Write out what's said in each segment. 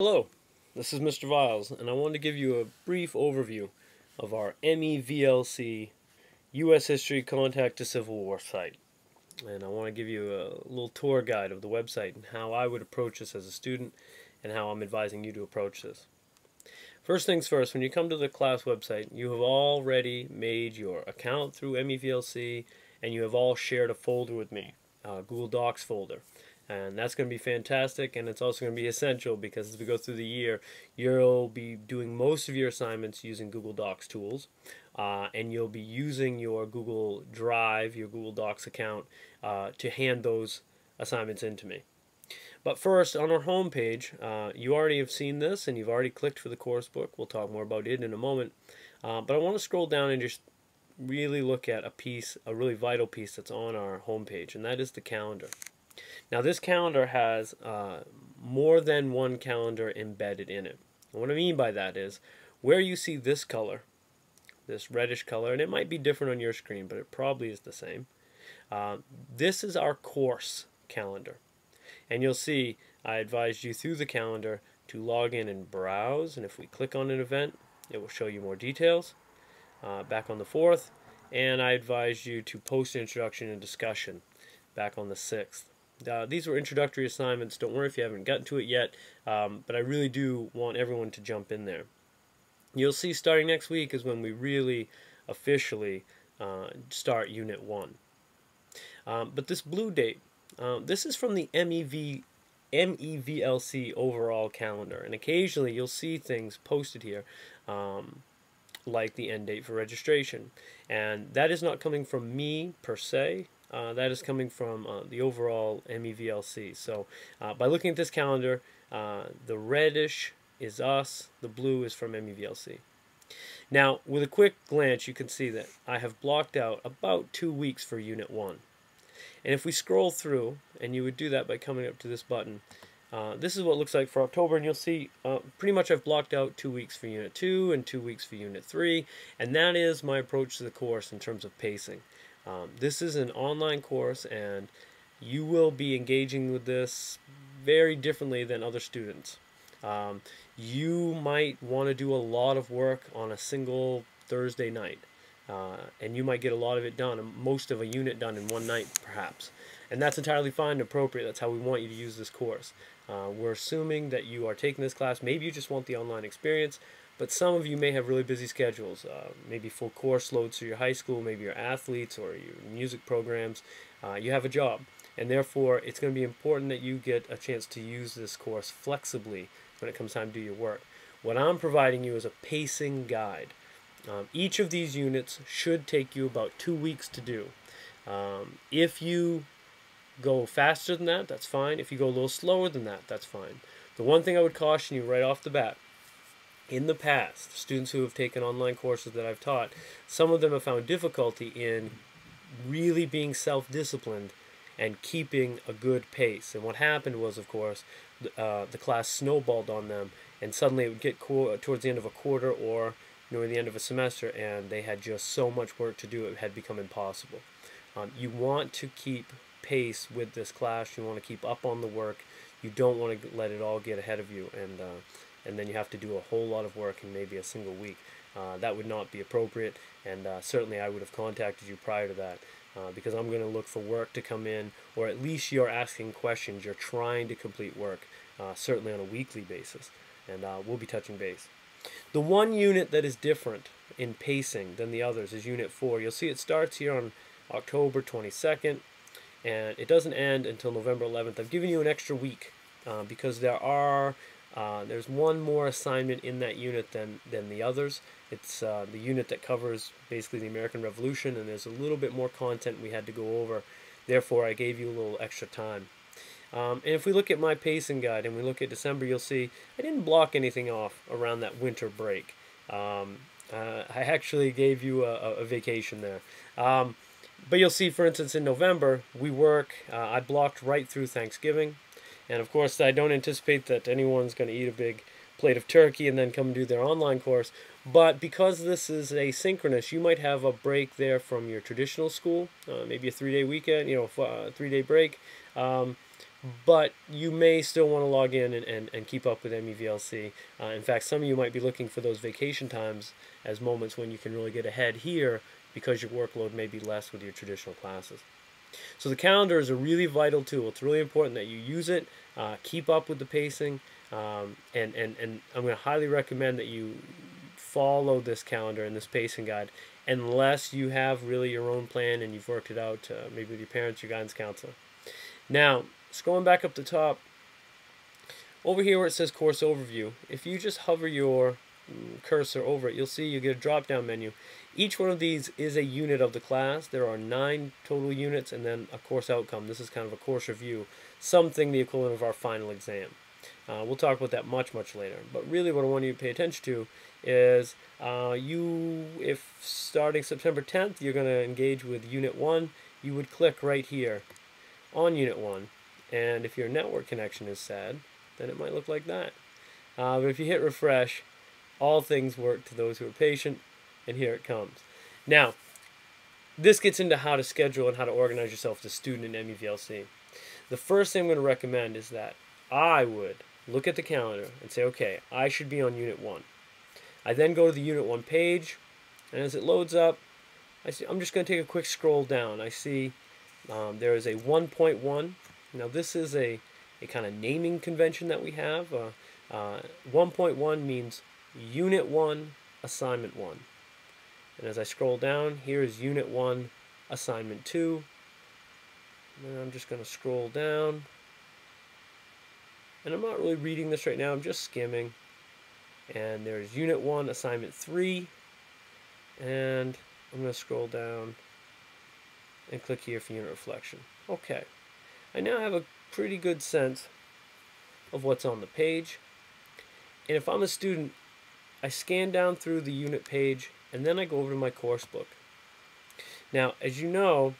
Hello, this is Mr. Viles, and I want to give you a brief overview of our MEVLC U.S. History Contact to Civil War site. And I want to give you a little tour guide of the website and how I would approach this as a student and how I'm advising you to approach this. First things first, when you come to the class website, you have already made your account through MEVLC and you have all shared a folder with me, a Google Docs folder and that's going to be fantastic and it's also going to be essential because as we go through the year you'll be doing most of your assignments using google docs tools uh, and you'll be using your google drive your google docs account uh, to hand those assignments in to me. But first on our home page uh, you already have seen this and you've already clicked for the course book. We'll talk more about it in a moment. Uh, but i want to scroll down and just really look at a piece a really vital piece that's on our home page and that is the calendar now this calendar has uh, more than one calendar embedded in it. And what I mean by that is where you see this color, this reddish color, and it might be different on your screen, but it probably is the same. Uh, this is our course calendar. And you'll see I advised you through the calendar to log in and browse. And if we click on an event, it will show you more details. Uh, back on the 4th. And I advised you to post introduction and discussion back on the 6th. Uh, these were introductory assignments. Don't worry if you haven't gotten to it yet, um, but I really do want everyone to jump in there. You'll see starting next week is when we really officially uh, start Unit 1. Um, but this blue date, um, this is from the MEV, MEVLC overall calendar, and occasionally you'll see things posted here um, like the end date for registration. And that is not coming from me per se, uh, that is coming from uh, the overall MEVLC. So uh, by looking at this calendar, uh, the reddish is us, the blue is from MEVLC. Now, with a quick glance, you can see that I have blocked out about two weeks for Unit 1. And if we scroll through, and you would do that by coming up to this button, uh, this is what it looks like for October, and you'll see uh, pretty much I've blocked out two weeks for Unit 2 and two weeks for Unit 3, and that is my approach to the course in terms of pacing. Um, this is an online course and you will be engaging with this very differently than other students. Um, you might want to do a lot of work on a single Thursday night. Uh, and you might get a lot of it done, most of a unit done in one night, perhaps. And that's entirely fine and appropriate. That's how we want you to use this course. Uh, we're assuming that you are taking this class. Maybe you just want the online experience. But some of you may have really busy schedules, uh, maybe full course loads through your high school, maybe your athletes or your music programs. Uh, you have a job, and therefore it's going to be important that you get a chance to use this course flexibly when it comes time to do your work. What I'm providing you is a pacing guide. Um, each of these units should take you about two weeks to do. Um, if you go faster than that, that's fine. If you go a little slower than that, that's fine. The one thing I would caution you right off the bat in the past, students who have taken online courses that I've taught, some of them have found difficulty in really being self disciplined and keeping a good pace. And what happened was, of course, uh, the class snowballed on them, and suddenly it would get towards the end of a quarter or near the end of a semester, and they had just so much work to do, it had become impossible. Um, you want to keep pace with this class, you want to keep up on the work, you don't want to let it all get ahead of you. and uh, and then you have to do a whole lot of work in maybe a single week. Uh, that would not be appropriate, and uh, certainly I would have contacted you prior to that. Uh, because I'm going to look for work to come in, or at least you're asking questions, you're trying to complete work, uh, certainly on a weekly basis, and uh, we'll be touching base. The one unit that is different in pacing than the others is Unit 4. You'll see it starts here on October 22nd, and it doesn't end until November 11th. I've given you an extra week uh, because there are uh, there's one more assignment in that unit than, than the others. It's uh, the unit that covers basically the American Revolution, and there's a little bit more content we had to go over. Therefore, I gave you a little extra time. Um, and if we look at my pacing guide and we look at December, you'll see I didn't block anything off around that winter break. Um, uh, I actually gave you a, a vacation there. Um, but you'll see, for instance, in November, we work, uh, I blocked right through Thanksgiving. And of course, I don't anticipate that anyone's going to eat a big plate of turkey and then come do their online course. But because this is asynchronous, you might have a break there from your traditional school, uh, maybe a three-day weekend, you know, uh, three-day break. Um, but you may still want to log in and, and, and keep up with MEVLC. Uh, in fact, some of you might be looking for those vacation times as moments when you can really get ahead here because your workload may be less with your traditional classes. So the calendar is a really vital tool. It's really important that you use it, uh, keep up with the pacing, um, and, and, and I'm going to highly recommend that you follow this calendar and this pacing guide unless you have really your own plan and you've worked it out uh, maybe with your parents, your guidance counselor. Now, scrolling back up the top, over here where it says course overview, if you just hover your cursor over it, you'll see you get a drop down menu. Each one of these is a unit of the class. There are nine total units and then a course outcome. This is kind of a course review, something the equivalent of our final exam. Uh, we'll talk about that much, much later. But really what I want you to pay attention to is uh, you, if starting September 10th, you're going to engage with Unit 1, you would click right here on Unit 1. And if your network connection is sad, then it might look like that. Uh, but if you hit refresh, all things work to those who are patient, and here it comes. Now, this gets into how to schedule and how to organize yourself as a student in MEVLC. The first thing I'm going to recommend is that I would look at the calendar and say, okay, I should be on Unit 1. I then go to the Unit 1 page, and as it loads up, I see, I'm just going to take a quick scroll down. I see um, there is a 1.1. Now this is a, a kind of naming convention that we have. Uh, uh, 1.1 means Unit 1, Assignment 1. And as I scroll down, here is Unit 1, Assignment 2. And I'm just going to scroll down. And I'm not really reading this right now, I'm just skimming. And there's Unit 1, Assignment 3. And I'm going to scroll down and click here for unit reflection. Okay. I now have a pretty good sense of what's on the page. And if I'm a student, I scan down through the unit page and then I go over to my course book. Now, as you know,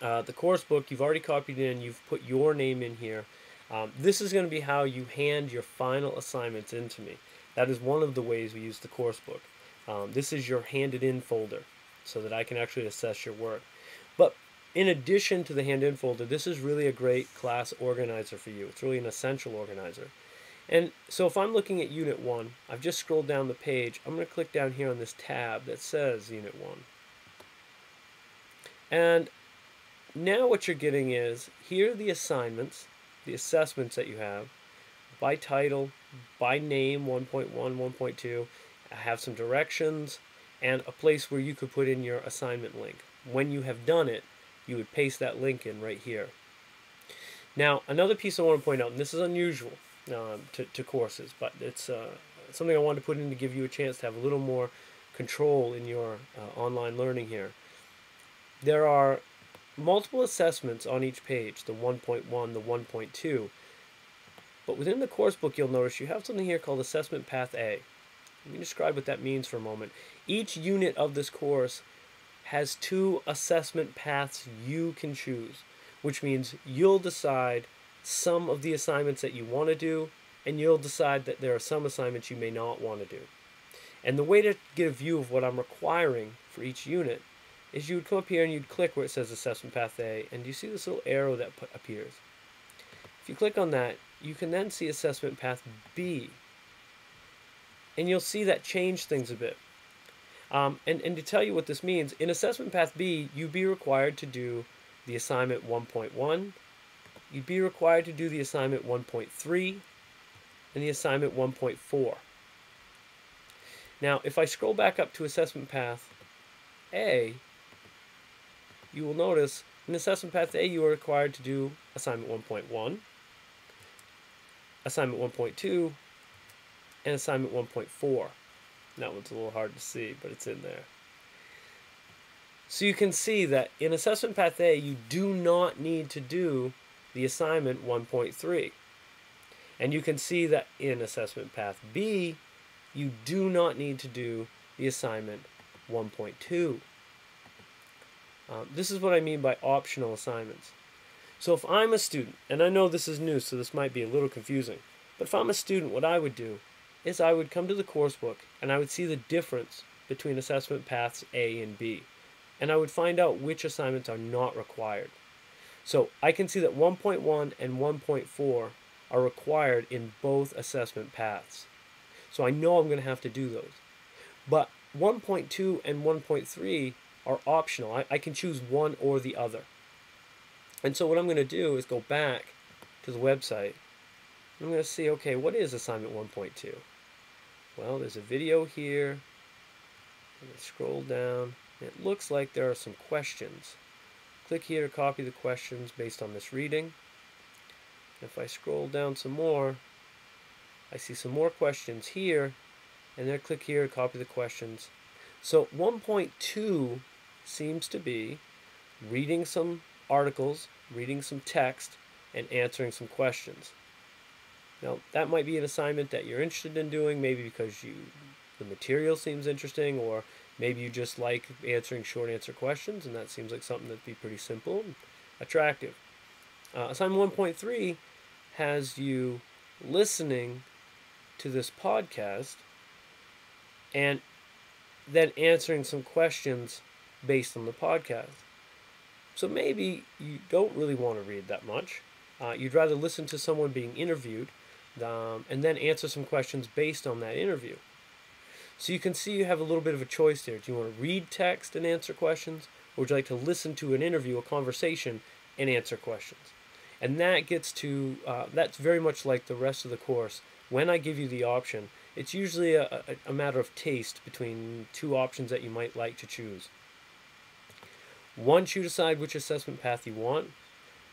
uh, the course book you've already copied in, you've put your name in here. Um, this is going to be how you hand your final assignments in to me. That is one of the ways we use the course book. Um, this is your handed in folder so that I can actually assess your work. But in addition to the hand in folder, this is really a great class organizer for you. It's really an essential organizer. And so if I'm looking at Unit 1, I've just scrolled down the page. I'm going to click down here on this tab that says Unit 1. And now what you're getting is, here are the assignments the assessments that you have by title, by name 1.1, 1.2. I have some directions and a place where you could put in your assignment link. When you have done it, you would paste that link in right here. Now, another piece I want to point out, and this is unusual um, to, to courses, but it's uh, something I wanted to put in to give you a chance to have a little more control in your uh, online learning here. There are multiple assessments on each page, the 1.1, the 1.2. But within the course book, you'll notice you have something here called Assessment Path A. Let me describe what that means for a moment. Each unit of this course has two assessment paths you can choose, which means you'll decide some of the assignments that you want to do, and you'll decide that there are some assignments you may not want to do. And the way to get a view of what I'm requiring for each unit is you would come up here and you'd click where it says Assessment Path A, and you see this little arrow that appears. If you click on that, you can then see Assessment Path B, and you'll see that change things a bit. Um, and, and to tell you what this means, in Assessment Path B, you'd be required to do the assignment 1.1, you'd be required to do the assignment 1.3, and the assignment 1.4. Now, if I scroll back up to Assessment Path A, you will notice in Assessment Path A you are required to do Assignment 1.1, Assignment 1.2, and Assignment 1.4. That one's a little hard to see, but it's in there. So you can see that in Assessment Path A, you do not need to do the Assignment 1.3. And you can see that in Assessment Path B, you do not need to do the Assignment 1.2. Um, this is what I mean by optional assignments. So if I'm a student, and I know this is new, so this might be a little confusing, but if I'm a student, what I would do is I would come to the course book and I would see the difference between assessment paths A and B. And I would find out which assignments are not required. So I can see that 1.1 and 1.4 are required in both assessment paths. So I know I'm going to have to do those. But 1.2 and 1.3 are optional. I, I can choose one or the other. And so what I'm going to do is go back to the website. I'm going to see, okay, what is assignment 1.2? Well, there's a video here. I'm going to scroll down. It looks like there are some questions. Click here to copy the questions based on this reading. If I scroll down some more, I see some more questions here, and then click here to copy the questions. So 1.2 seems to be reading some articles, reading some text, and answering some questions. Now, that might be an assignment that you're interested in doing, maybe because you the material seems interesting, or maybe you just like answering short answer questions, and that seems like something that'd be pretty simple and attractive. Uh, assignment 1.3 has you listening to this podcast and then answering some questions based on the podcast. So maybe you don't really want to read that much. Uh, you'd rather listen to someone being interviewed um, and then answer some questions based on that interview. So you can see you have a little bit of a choice there. Do you want to read text and answer questions, or would you like to listen to an interview, a conversation, and answer questions? And that gets to, uh, that's very much like the rest of the course. When I give you the option, it's usually a, a, a matter of taste between two options that you might like to choose. Once you decide which assessment path you want,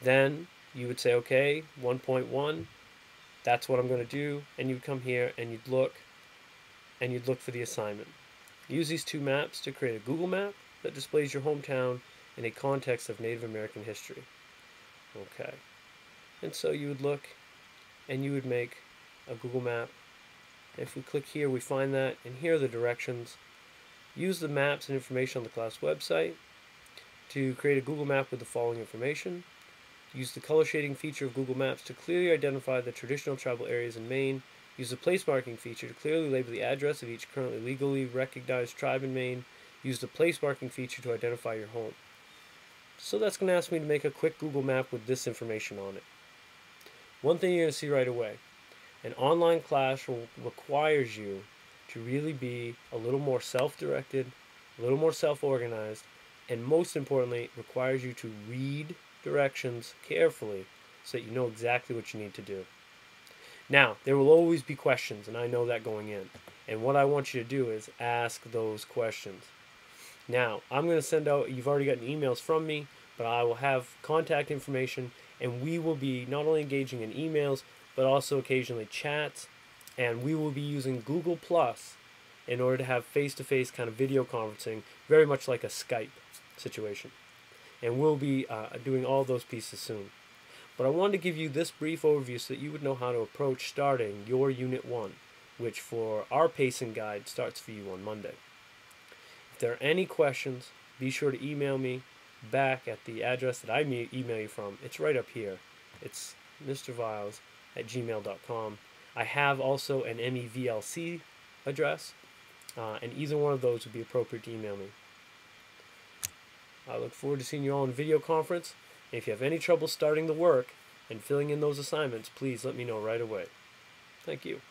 then you would say, okay, 1.1, that's what I'm going to do. And you'd come here and you'd look and you'd look for the assignment. Use these two maps to create a Google map that displays your hometown in a context of Native American history. Okay. And so you would look and you would make a Google map. If we click here, we find that, and here are the directions. Use the maps and information on the class website to create a Google map with the following information. Use the color shading feature of Google Maps to clearly identify the traditional tribal areas in Maine Use the place marking feature to clearly label the address of each currently legally recognized tribe in Maine. Use the place marking feature to identify your home. So that's going to ask me to make a quick Google map with this information on it. One thing you're going to see right away, an online class requires you to really be a little more self-directed, a little more self-organized, and most importantly, requires you to read directions carefully so that you know exactly what you need to do. Now, there will always be questions, and I know that going in. And what I want you to do is ask those questions. Now, I'm going to send out, you've already gotten emails from me, but I will have contact information, and we will be not only engaging in emails, but also occasionally chats, and we will be using Google Plus in order to have face to face kind of video conferencing, very much like a Skype situation. And we'll be uh, doing all those pieces soon. But I wanted to give you this brief overview so that you would know how to approach starting your Unit 1, which for our pacing guide starts for you on Monday. If there are any questions, be sure to email me back at the address that I email you from. It's right up here. It's mrviles at gmail.com. I have also an MEVLC address, uh, and either one of those would be appropriate to email me. I look forward to seeing you all in video conference. If you have any trouble starting the work and filling in those assignments, please let me know right away. Thank you.